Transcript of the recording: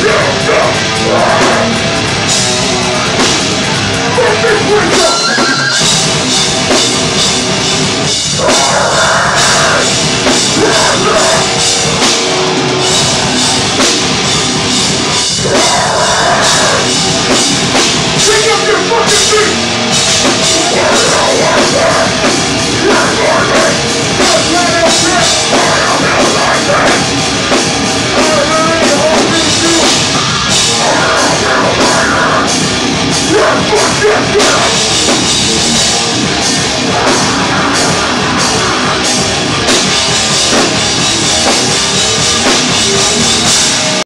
Yeah! Yeah, yeah.